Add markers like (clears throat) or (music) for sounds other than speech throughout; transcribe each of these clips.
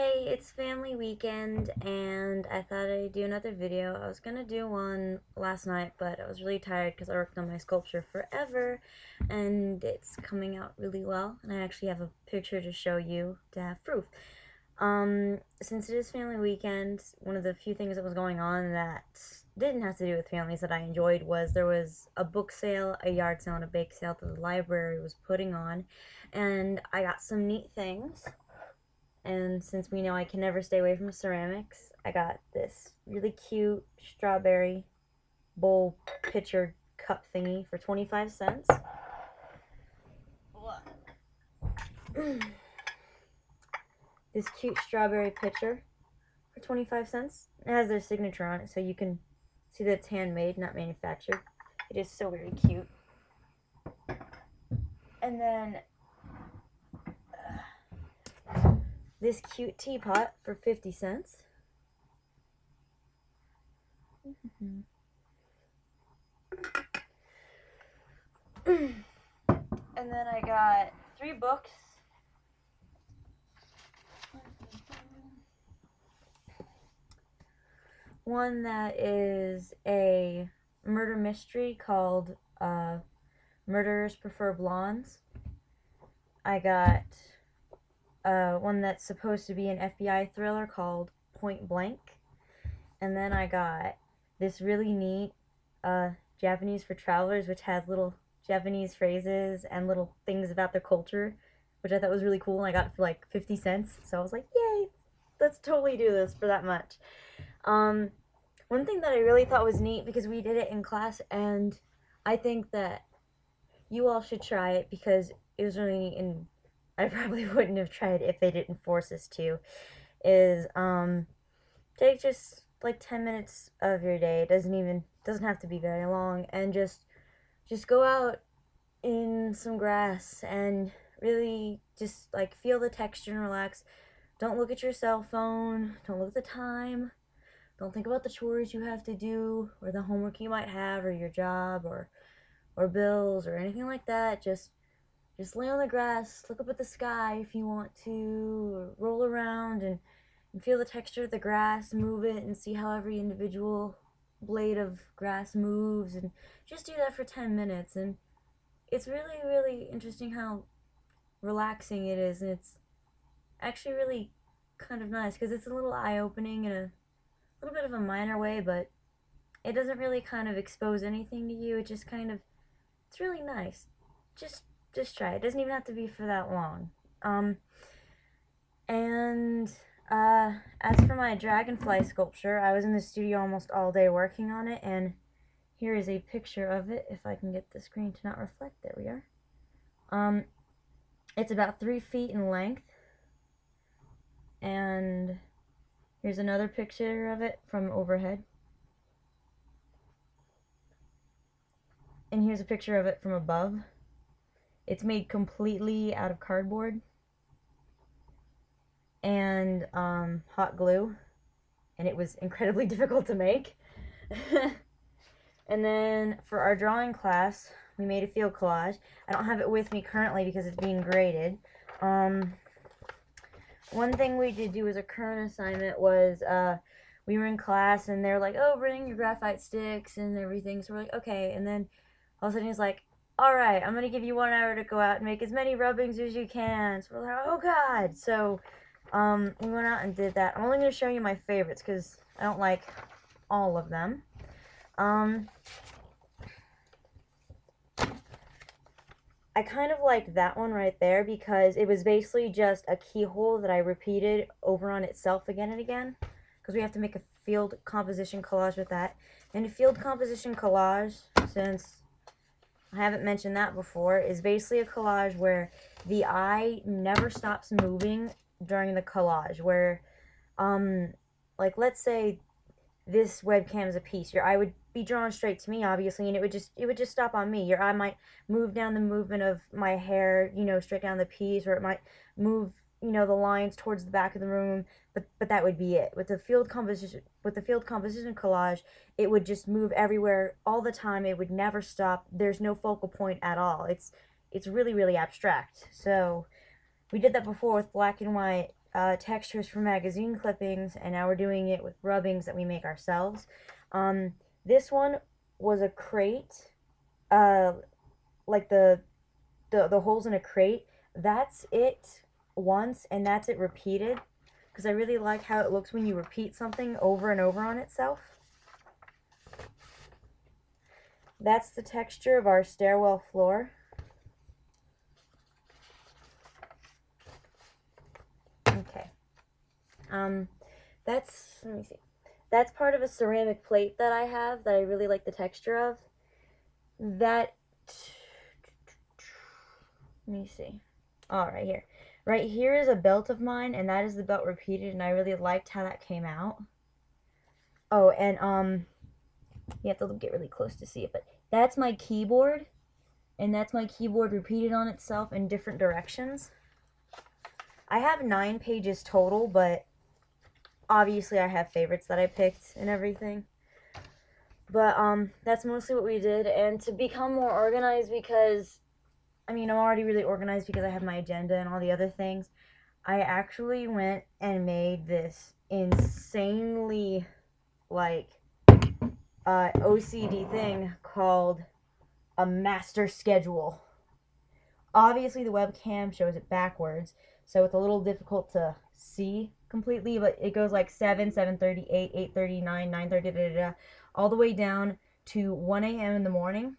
Hey, it's family weekend and I thought I'd do another video. I was gonna do one last night, but I was really tired because I worked on my sculpture forever and it's coming out really well. And I actually have a picture to show you to have proof. Um, since it is family weekend, one of the few things that was going on that didn't have to do with families that I enjoyed was there was a book sale, a yard sale, and a bake sale that the library was putting on. And I got some neat things and since we know I can never stay away from ceramics, I got this really cute strawberry bowl pitcher cup thingy for 25 cents. (clears throat) this cute strawberry pitcher for 25 cents. It has their signature on it so you can see that it's handmade, not manufactured. It is so very cute. And then this cute teapot for 50 cents. (clears throat) and then I got three books. One that is a murder mystery called uh, Murderers Prefer Blondes. I got uh, one that's supposed to be an FBI thriller called Point Blank. And then I got this really neat uh, Japanese for Travelers, which has little Japanese phrases and little things about their culture, which I thought was really cool. And I got it for like 50 cents. So I was like, yay, let's totally do this for that much. Um, one thing that I really thought was neat because we did it in class, and I think that you all should try it because it was really neat and I probably (laughs) wouldn't have tried if they didn't force us to, is um, take just like 10 minutes of your day. It doesn't even, doesn't have to be very long. And just, just go out in some grass and really just like feel the texture and relax. Don't look at your cell phone. Don't look at the time. Don't think about the chores you have to do or the homework you might have or your job or or bills or anything like that. Just just lay on the grass, look up at the sky if you want to, roll around and, and feel the texture of the grass, move it, and see how every individual blade of grass moves, and just do that for 10 minutes. And it's really, really interesting how relaxing it is, and it's actually really kind of nice because it's a little eye opening in a little bit of a minor way, but it doesn't really kind of expose anything to you. It just kind of, it's really nice. Just just try. It doesn't even have to be for that long. Um, and uh, as for my dragonfly sculpture, I was in the studio almost all day working on it, and here is a picture of it, if I can get the screen to not reflect. There we are. Um, it's about three feet in length, and here's another picture of it from overhead. And here's a picture of it from above. It's made completely out of cardboard and um, hot glue, and it was incredibly (laughs) difficult to make. and then for our drawing class, we made a field collage. I don't have it with me currently because it's being graded. Um, one thing we did do as a current assignment was uh, we were in class and they're like, oh, bring your graphite sticks and everything. So we're like, okay. And then all of a sudden he's like, all right, I'm going to give you one hour to go out and make as many rubbings as you can. So we're like, oh, God. So um, we went out and did that. I'm only going to show you my favorites because I don't like all of them. Um, I kind of like that one right there because it was basically just a keyhole that I repeated over on itself again and again because we have to make a field composition collage with that. And a field composition collage, since I haven't mentioned that before, is basically a collage where the eye never stops moving during the collage. Where, um, like, let's say this webcam is a piece, your eye would be drawn straight to me, obviously, and it would just it would just stop on me. Your eye might move down the movement of my hair, you know, straight down the piece, or it might move you know the lines towards the back of the room but but that would be it. With the field composition with the field composition collage it would just move everywhere all the time. It would never stop. There's no focal point at all. It's it's really really abstract. So we did that before with black and white uh, textures from magazine clippings, and now we're doing it with rubbings that we make ourselves. Um, this one was a crate, uh, like the, the the holes in a crate. That's it once, and that's it repeated, because I really like how it looks when you repeat something over and over on itself. That's the texture of our stairwell floor. Okay. Um, that's, let me see. That's part of a ceramic plate that I have that I really like the texture of. That, let me see. All right, here. Right here is a belt of mine, and that is the belt repeated, and I really liked how that came out. Oh, and, um, you have to get really close to see it, but that's my keyboard, and that's my keyboard repeated on itself in different directions. I have nine pages total, but obviously I have favorites that I picked and everything. But um, that's mostly what we did, and to become more organized because, I mean, I'm already really organized because I have my agenda and all the other things. I actually went and made this insanely, like, uh, OCD thing called a master schedule. Obviously, the webcam shows it backwards, so it's a little difficult to see completely, but it goes like 7, 7.30, 8, 8.30, 9, 9.30, all the way down to 1 a.m. in the morning.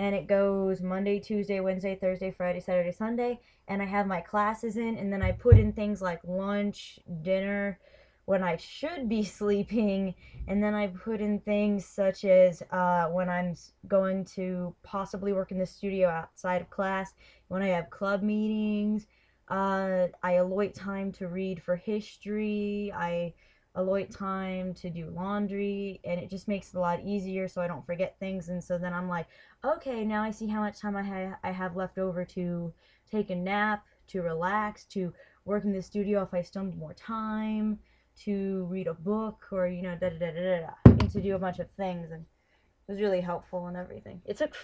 And it goes Monday, Tuesday, Wednesday, Thursday, Friday, Saturday, Sunday. And I have my classes in, and then I put in things like lunch, dinner, when I should be (laughs) sleeping, and then I put in things such as uh, when I'm going to possibly work in the studio outside of class, when I have club meetings, uh, I allot time to read for history, I allot time to do laundry, and it just makes it a lot easier so I don't forget things, and so then I'm like, okay, now I see how much time I, ha- I have left over to take a nap, to relax, to work in the studio if I still need more time to read a book or you know da da da da da and to do a bunch of things and it was really helpful and everything. It took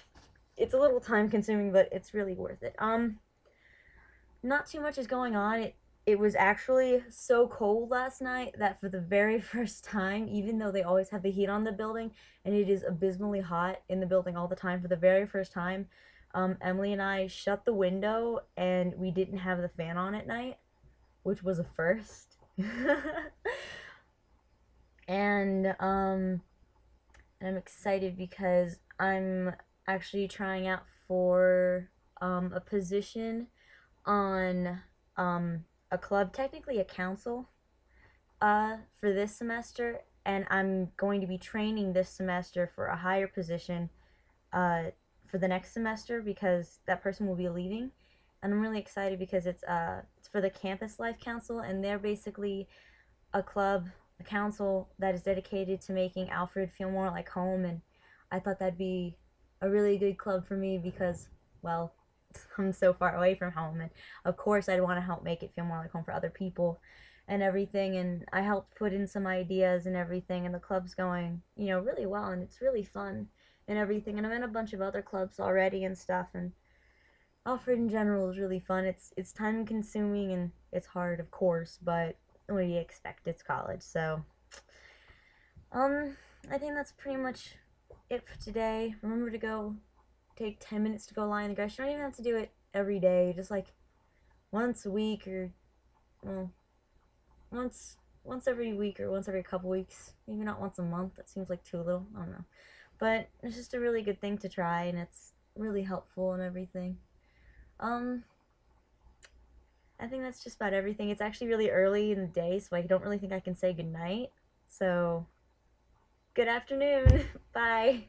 it's a little time consuming but it's really worth it. Um not too much is going on. It it was actually so cold last night that for the very (laughs) first time, even though they always have the heat on the building and it is abysmally hot in the building all the time, for the very first time, um, Emily and I shut the window and we didn't have the fan on at night, which was a first. (laughs) and um I'm excited because I'm actually trying out for um, a position on um, a club, technically a council, uh, for this semester, and I'm going to be training this semester for a higher position uh, for the next semester because that person will be leaving, and I'm really excited because it's uh it's for the Campus Life Council, and they're basically a club, a council that is dedicated to making Alfred feel more like home. And I thought that'd be a really good club for me because, well, I'm so far away from home. And of course, I'd want to help make it feel more like home for other people and everything. And I helped put in some ideas and everything. And the club's going, you know, really well. And it's really fun and everything. And I'm in a bunch of other clubs already and stuff. And Alfred in general is really fun. It's it's time consuming and it's hard, of course, but what do you expect? It's college, so um, I think that's pretty much it for today. Remember to go take ten minutes to go lie in the grass. You don't even have to do it every day. Just like once a week or well, once once every week or once every couple weeks. Maybe not once a month. That seems like too little. I don't know. But it's just a really good thing to try, and it's really helpful and everything. Um, I think that's just about everything. It's actually really early in the day, so I don't really think I can say goodnight. So, good afternoon. (laughs) Bye.